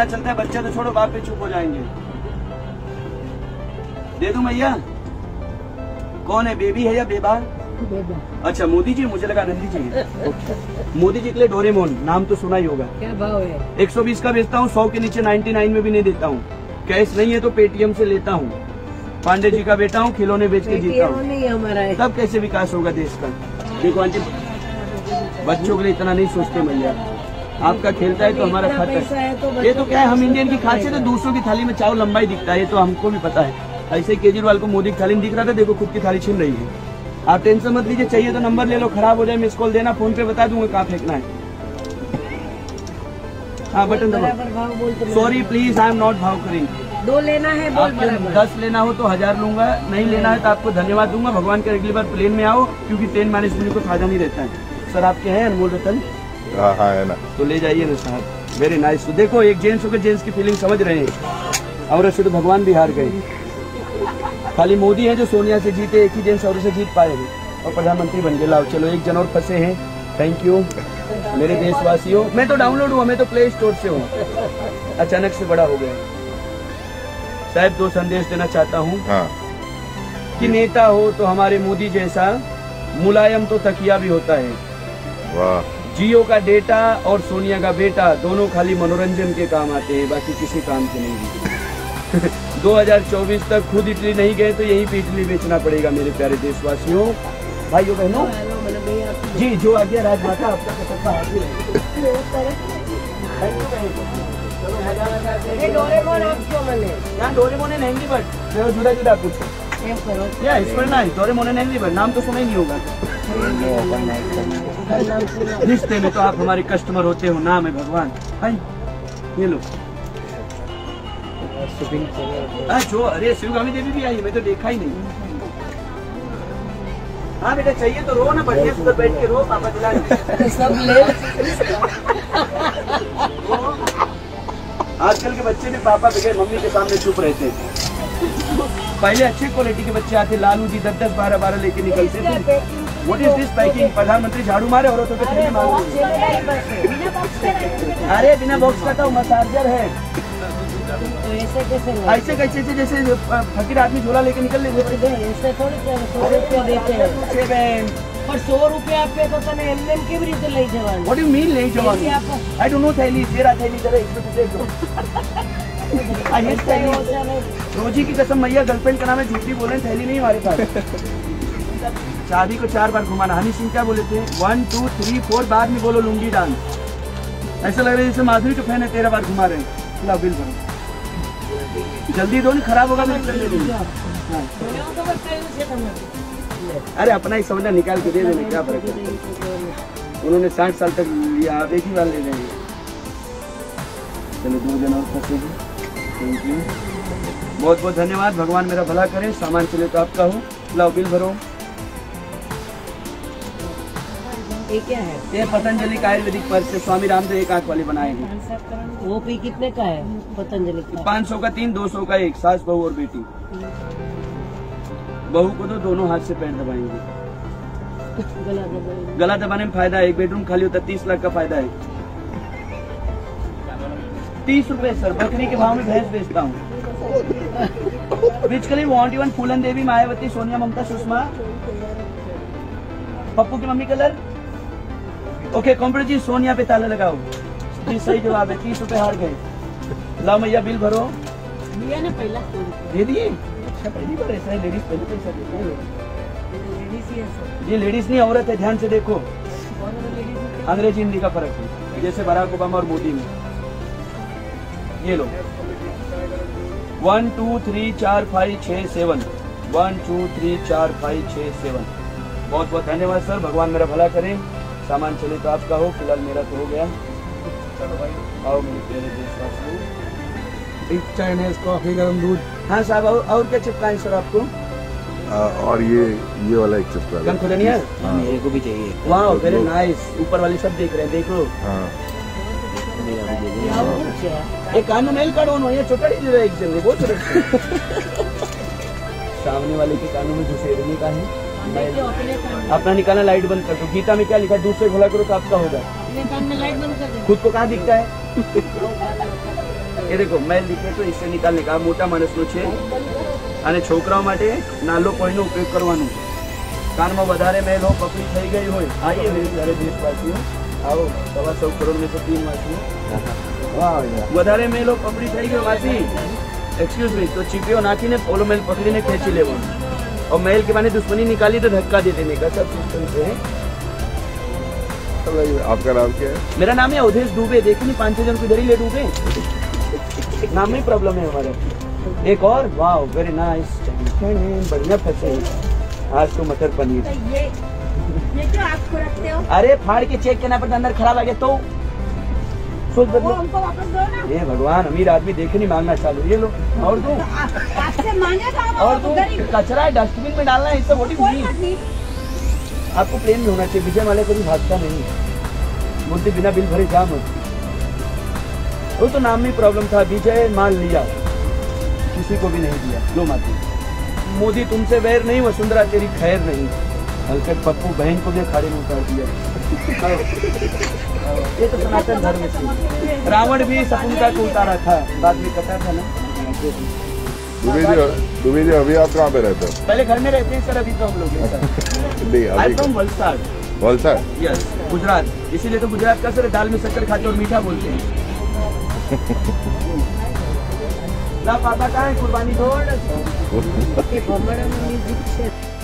पता चलता है बच्चा तो छोड़ो बाप पे चुप हो जाएँगे। दे दूँ भैया कौन है बेबी है या बेबा? अच्छा मोदी जी मुझे लगा नंदी जी मोदी जी के लिए डोरेमोन नाम तो सुना ही होगा। क्या भाव है? 120 का बेचता हूँ 100 के नीचे 99 में भी नहीं देता हूँ। कैश नहीं है तो पेटीएम से लेता हूँ। पांडे जी का बेटा हूँ खिलौने बेच के जीता हूँ। तब कैसे विकास होगा देश का? देखो आंटी बच्चों के लिए इतना नहीं सोचते भैया आपका खेलता है तो हमारा पैसा है तो ये तो क्या है हम इंडियन की खासियत है। दूसरों की थाली में चावल लंबाई दिखता है ये तो हमको भी पता है। ऐसे केजरीवाल को मोदी की थाली में दिख रहा था देखो खुद की थाली छिन रही है। आप टेंशन मत लीजिए चाहिए तो नंबर ले लो खराब हो जाए मिस कॉल देना फ़ोन पे बता दूँगा कहाँ फेंकना है। हाँ बटन दबाओ। Sorry please I am not bothering. दो लेना है बोल बराबर। दस लेना हो तो हज़ार लूँगा नहीं लेना है तो आपको धन्यवाद दूँगा। भगवान के अगली बार प्लेन में आओ क्योंकि ट्रेन मैनेजमेंट को फ़ायदा नहीं रहता है। सर आपके हैं अनमोल रतन? हाँ हाँ है ना। तो ले जाइए ना साहब। वेरी नाइस तो देखो एक जेंट्स होकर जेंट्स की फीलिंग समझ रहे हैं। और ऐसे तो भगवान भी हार गए। खाली मोदी है जो सोनिया से जीते एक ही जेंट्स और से जीत पाए। और प्रधानमंत्री बन गए। लाओ चलो एक जन और फंसे हैं। थैंक यू मेरे देशवासियों मैं तो डाउनलोड हुआ मैं तो प्ले स्टोर से हूँ। अचानक से बड़ा हो गया। साहब दो संदेश देना चाहता हूँ। हाँ। कि नेता हो तो हमारे मोदी जैसा मुलायम तो तकिया भी होता है। वाह। जियो का डेटा और सोनिया का बेटा दोनों खाली मनोरंजन के काम आते हैं बाकी किसी काम के नहीं 2024 तक खुद इटली नहीं गए तो यहीं पे इटली बेचना पड़ेगा मेरे प्यारे देशवासियों। भाइयों बहनों। आपको जी जो आज्ञा राजमाता आपका है। डोरेमोन आप क्यों मने? यहाँ डोरेमोन है बट जुदा जुदा पर ना डोरेमोन है नहीं बट नाम तो सुना ही नहीं होगा। रिश्ते में तो आप हमारे कस्टमर होते हो नाम है भगवान। हाय ये लो। जो अरे शिवगामी देवी भी आई मैं तो देखा ही नहीं। हाँ बेटा चाहिए तो रो ना बढ़िया से बैठ के रो पापा दिला सब ले। आजकल के बच्चे भी पापा बगैर मम्मी के सामने चुप रहते हैं। पहले अच्छे क्वालिटी के बच्चे आते लालू जी दस दस बारह बारह लेके निकलते थे। व्हाट इज दिस पैकिंग प्रधानमंत्री झाड़ू मारे औरतों के थैले मारो अरे बिना बॉक्स का तो मसाजर है तो ऐसे कैसे लो? ऐसे कैसे से जैसे अ, फकीर आदमी झोला लेके निकल लेते थे ऐसे थोड़ी चल- सौ रुपया देते हैं छे बहन पर सौ रुपया આપે તો તને એમને એમ કેવી રીતે લઈ જવાનું व्हाट यू मीन नहीं जवान ऐसे आप- आई डोंट नो थैली तेरा थैली जरा इसमें तो देख लो आई हेट थैली रोजी की कसम मैया गर्लफ्रेंड का नाम है झूठी बोले थैली नहीं हमारे पास शादी को चार बार घुमाना। हनी सिंह क्या बोले थे? वन टू थ्री फोर बाद में बोलो लुंगी डांस। ऐसा लग रहा है जैसे माधुरी के फ़ैन है, तेरह बार घुमा रहे हैं। बिल भरो। जल्दी दो, नहीं, खराब होगा हाँ। अरे, अपना ही समझना, निकाल के दे देना क्या फ़र्क उन्होंने साठ साल तक लिया आप एक ही बार ले लेंगे। चलो, दो जन और फंसेगी थैंक यू बहुत बहुत धन्यवाद, भगवान मेरा भला करे, सामान चले तो आपका हो। लाओ, बिल भरो। ये क्या है? ये पतंजलि का आयुर्वेदिक पर्स स्वामी रामदेव एक आँख वाले बनाए हैं। वो पी कितने का है पतंजलि का? पाँच सौ का तीन दो सौ का एक सास बहू और बेटी। बहू को तो दोनों हाथ से पैर दबाएँगे। गला दबाने में फ़ायदा है एक बेडरूम खाली होता है तीस लाख का फ़ायदा है। तीस रूपए सर बकरी के भाव में भैंस बेचता हूँ। Basically want even Phoolan Devi Mayawati Sonia Mamata Sushma. Pappu की mummy colour? Okay computer ji Sonia पे ताला लगाओ। जी सही जवाब है तीस रूपए हार गए। लाओ मैया बिल भरो। ना पहला दे दिए? अच्छा पहली बार ऐसा है लेडीज़ पहले पैसा देते लेडीज़ ही। ये नहीं औरत है ध्यान से देखो। अंग्रेज़ी हिंदी का फ़र्क है। जैसे बराक ओबामा और मोदी में। ये लो। वन टू थ्री चार फाइव छः सेवन वन टू थ्री चार फाइव छः सेवन बहुत बहुत धन्यवाद सर भगवान मेरा भला करें। सामान चले तो आपका हो फ़िलहाल मेरा तो हो गया। चलो भाई। आओ मेरे प्यारे देशवासियों चाइनीज़ कॉफ़ी गरम दूध। हाँ साहब और, और क्या चिपकाएँ सर आपको? आ, और ये ये वाला एक चिपका। गन खुदनिया हाँ। मेरे को भी चाहिए। वाह वेरी नाइस ऊपर वाली सब देख रहे हैं देख। लो हाँ। मेरा ये और कुछ है एक कान में मेल ये छोटा ही एक ने बहुत सामने वाले के कानों में घुसेड़ने का है। अपने कान में अपना निकालना लाइट बंद कर दो गीता में क्या लिखा है दूसरे खोला करो तो आपका होगा अपने कान में लाइट बंद कर दे खुद को कहाँ दिखता है એ દેખો મેલ દીકરે તો ઈસે નિકાલને કા મોટા માણસનો છે અને છોકરાઓ માટે નાનો કોઈનો ઉપયોગ કરવાનો કાનમાં વધારે મેલ હો પકડી થઈ ગઈ હોય આઈએ મેરે પ્યારે દેશવાસીઓ આવો સવા સौ કરોડ में तो तीन वासियों वाह भैया વધારે મેલો પકડી થઈ ગયો વાસી એક્સક્યુઝ મી તો ચીપીઓ નાખીને ઓલો મેલ પકડીને ખેંચી લેવાનો और महल के माने दुश्मनी निकाली तो धक्का दे देने का सब सिस्टम से है। आपका नाम क्या है? मेरा नाम है अवधेश दुबे देखो नहीं पाँच छह जन को इधर ही ले डूबे नाम में प्रॉब्लम है हमारे। एक और? वाह वेरी नाइस बढ़िया फंसे आज तो मटर पनीर। ये ये क्यों आपको रखते हो। अरे फाड़ के चेक करना पड़ता अंदर खराब आ गया तो। सोच बदलो। हे भगवान अमीर आदमी देखे नहीं मांगना चालू। ये लो और दो। तो तो और दो। कचरा है डस्टबिन में डालना है इससे कोई नहीं। आपको प्लेन में होना चाहिए विजय माले कभी भागता नहीं। बोलते बिना बिल भरे जा मत। वो तो नाम में प्रॉब्लम था विजय मान लिया। किसी को भी नहीं दिया लो माती मोदी तुमसे वैर नहीं वसुंधरा तेरी खैर नहीं। हल्के पप्पू बहन को भी खाड़े में उतार दिया। ये तो सनातन धर्म से रावण भी सकुंता को उतारा था बाद में कटा था ना। दुबे जी दुबे जी अभी आप कहाँ पे रहते हो? पहले घर में रहते हैं सर अभी तो हम लोग हैं I from Valsad. Valsad? Yes Gujarat. इसीलिए तो गुजरात का सर दाल में शक्कर खाते और मीठा बोलते हैं। ला पापा कहाँ है कुर्बानी दो।